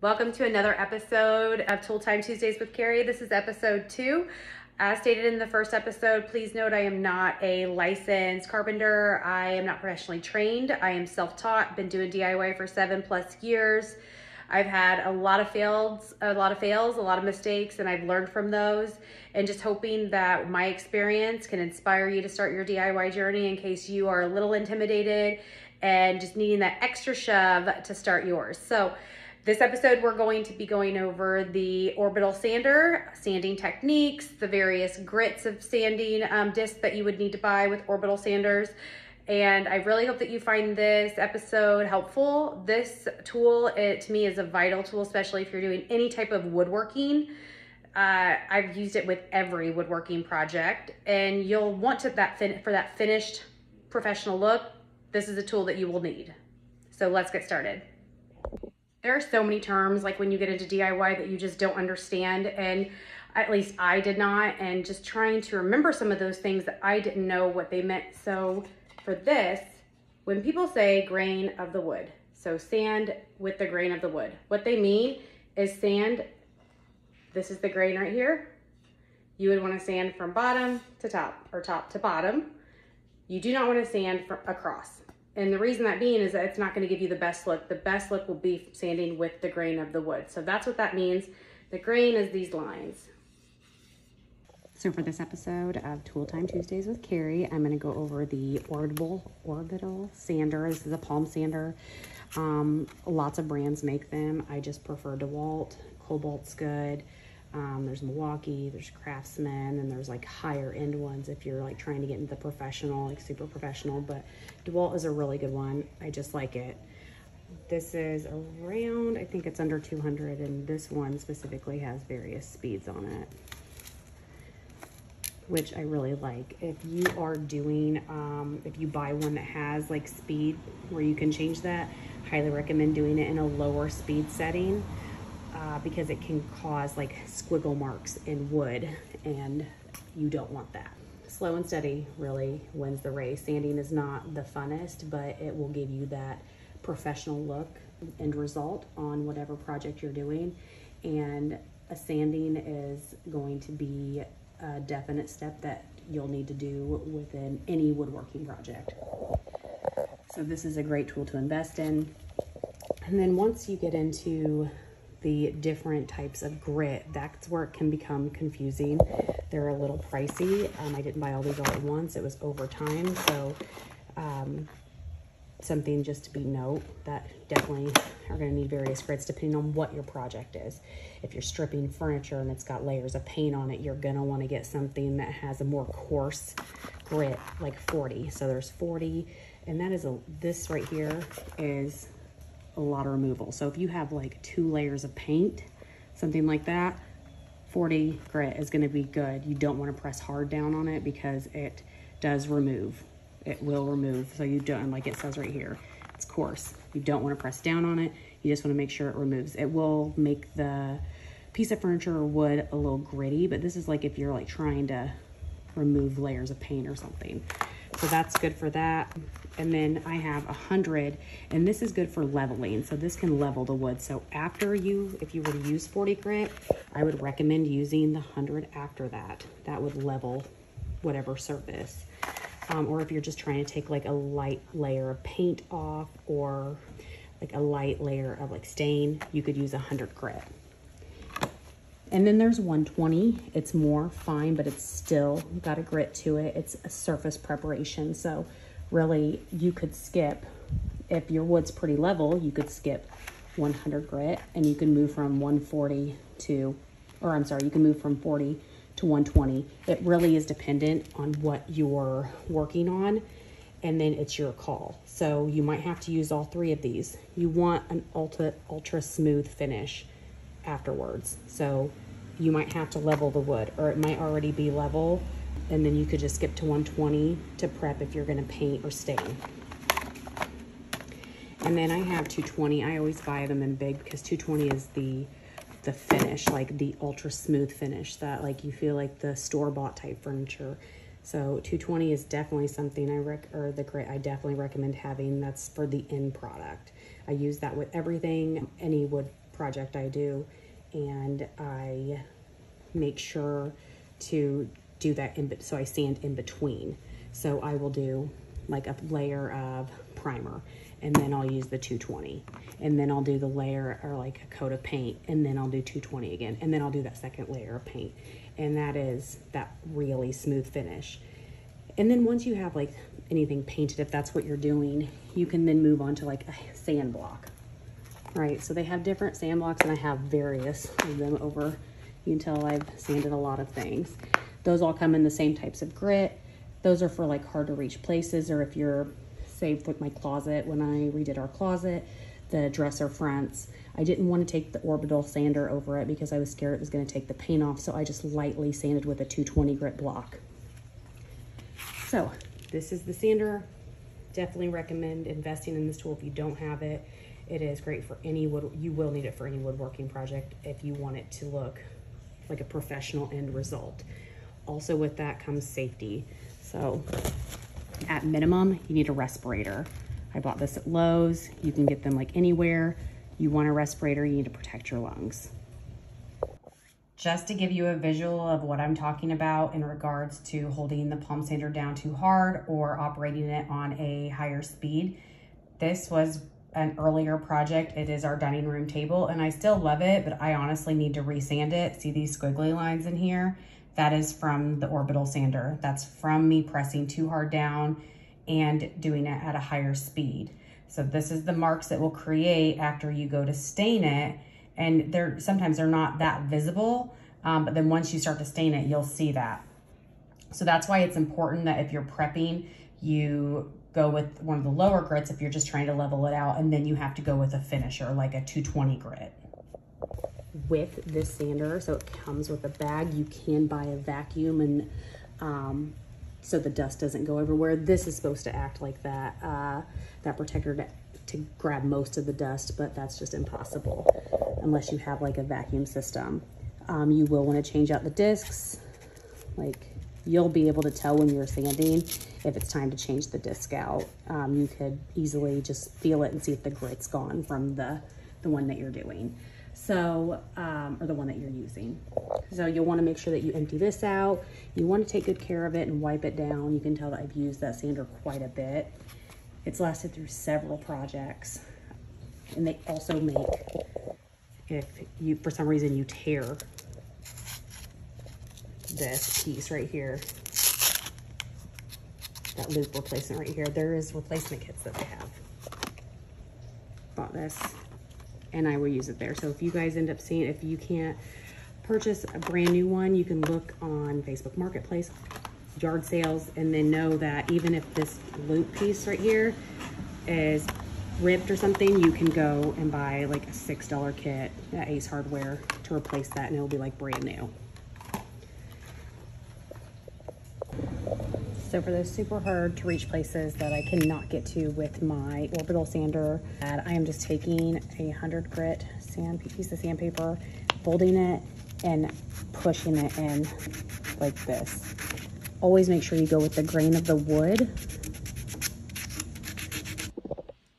Welcome to another episode of Tool Time Tuesdays with Carrie. This is episode two. As stated in the first episode, please note I am not a licensed carpenter. I am not professionally trained. I am self-taught, been doing DIY for seven plus years. I've had a lot of fails, a lot of fails, a lot of mistakes, and I've learned from those. And just hoping that my experience can inspire you to start your DIY journey in case you are a little intimidated and just needing that extra shove to start yours. So this episode, we're going to be going over the orbital sander, sanding techniques, the various grits of sanding um, discs that you would need to buy with orbital sanders. And I really hope that you find this episode helpful. This tool, it to me is a vital tool, especially if you're doing any type of woodworking. Uh, I've used it with every woodworking project and you'll want to that fin for that finished professional look. This is a tool that you will need. So let's get started. There are so many terms like when you get into DIY that you just don't understand and at least I did not and just trying to remember some of those things that I didn't know what they meant. So for this, when people say grain of the wood, so sand with the grain of the wood, what they mean is sand, this is the grain right here. You would want to sand from bottom to top or top to bottom. You do not want to sand from across. And the reason that being is that it's not going to give you the best look. The best look will be sanding with the grain of the wood. So that's what that means. The grain is these lines. So for this episode of Tool Time Tuesdays with Carrie, I'm going to go over the Orbital, Orbital sander. This is a palm sander. Um, lots of brands make them. I just prefer DeWalt. Kobalt's good. Um, there's Milwaukee, there's Craftsman, and there's like higher end ones if you're like trying to get into the professional, like super professional. But DeWalt is a really good one. I just like it. This is around, I think it's under 200, and this one specifically has various speeds on it, which I really like. If you are doing, um, if you buy one that has like speed where you can change that, highly recommend doing it in a lower speed setting uh, because it can cause like squiggle marks in wood and you don't want that. Slow and steady really wins the race. Sanding is not the funnest, but it will give you that professional look and result on whatever project you're doing. And a sanding is going to be a definite step that you'll need to do within any woodworking project. So this is a great tool to invest in. And then once you get into the different types of grit. That's where it can become confusing. They're a little pricey. Um, I didn't buy all these all at once. It was over time. So um, something just to be note that definitely are going to need various grits depending on what your project is. If you're stripping furniture and it's got layers of paint on it, you're going to want to get something that has a more coarse grit like 40. So there's 40 and that is a, this right here is a lot of removal. So if you have like two layers of paint, something like that, 40 grit is gonna be good. You don't wanna press hard down on it because it does remove. It will remove, so you don't, like it says right here, it's coarse. You don't wanna press down on it. You just wanna make sure it removes. It will make the piece of furniture or wood a little gritty, but this is like if you're like trying to remove layers of paint or something. So that's good for that. And then I have a hundred, and this is good for leveling. So this can level the wood. So after you, if you were to use 40 grit, I would recommend using the hundred after that. That would level whatever surface. Um, or if you're just trying to take like a light layer of paint off or like a light layer of like stain, you could use a 100 grit. And then there's 120. It's more fine, but it's still got a grit to it. It's a surface preparation. So really you could skip, if your wood's pretty level, you could skip 100 grit and you can move from 140 to, or I'm sorry, you can move from 40 to 120. It really is dependent on what you're working on and then it's your call. So you might have to use all three of these. You want an ultra, ultra smooth finish afterwards. So you might have to level the wood or it might already be level and then you could just skip to 120 to prep if you're gonna paint or stain. And then I have 220. I always buy them in big because 220 is the the finish, like the ultra smooth finish that like you feel like the store-bought type furniture. So 220 is definitely something I rec or the grit I definitely recommend having. That's for the end product. I use that with everything, any wood project I do, and I make sure to do that in, so I sand in between. So I will do like a layer of primer and then I'll use the 220 and then I'll do the layer or like a coat of paint and then I'll do 220 again and then I'll do that second layer of paint. And that is that really smooth finish. And then once you have like anything painted if that's what you're doing you can then move on to like a sand block right so they have different sand blocks and I have various of them over you can tell I've sanded a lot of things those all come in the same types of grit those are for like hard to reach places or if you're say with my closet when I redid our closet, the dresser fronts. I didn't want to take the orbital sander over it because I was scared it was going to take the paint off, so I just lightly sanded with a 220 grit block. So this is the sander. Definitely recommend investing in this tool if you don't have it. It is great for any wood, you will need it for any woodworking project if you want it to look like a professional end result. Also with that comes safety. So at minimum, you need a respirator. I bought this at Lowe's. You can get them like anywhere. You want a respirator, you need to protect your lungs. Just to give you a visual of what I'm talking about in regards to holding the palm sander down too hard or operating it on a higher speed, this was an earlier project. It is our dining room table and I still love it, but I honestly need to resand it. See these squiggly lines in here? That is from the orbital sander. That's from me pressing too hard down and doing it at a higher speed. So this is the marks that will create after you go to stain it. And they're sometimes they're not that visible, um, but then once you start to stain it, you'll see that. So that's why it's important that if you're prepping, you go with one of the lower grits if you're just trying to level it out, and then you have to go with a finisher, like a 220 grit with this sander. So it comes with a bag. You can buy a vacuum and um, so the dust doesn't go everywhere. This is supposed to act like that, uh, that protector to, to grab most of the dust, but that's just impossible unless you have like a vacuum system. Um, you will want to change out the discs. Like you'll be able to tell when you're sanding if it's time to change the disc out. Um, you could easily just feel it and see if the grit's gone from the, the one that you're doing. So, um, or the one that you're using. So you'll wanna make sure that you empty this out. You wanna take good care of it and wipe it down. You can tell that I've used that sander quite a bit. It's lasted through several projects. And they also make, if you, for some reason you tear this piece right here, that loop replacement right here, there is replacement kits that they have. Bought this and I will use it there. So if you guys end up seeing, if you can't purchase a brand new one, you can look on Facebook Marketplace, yard sales, and then know that even if this loop piece right here is ripped or something, you can go and buy like a $6 kit at Ace Hardware to replace that and it'll be like brand new. So for those super hard to reach places that I cannot get to with my orbital sander, I am just taking a 100 grit sand piece of sandpaper, folding it and pushing it in like this. Always make sure you go with the grain of the wood.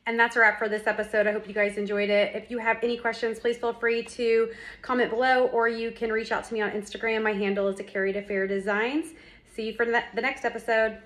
And that's a wrap for this episode. I hope you guys enjoyed it. If you have any questions, please feel free to comment below or you can reach out to me on Instagram. My handle is a Carrie'd Affair Designs. See you for the next episode.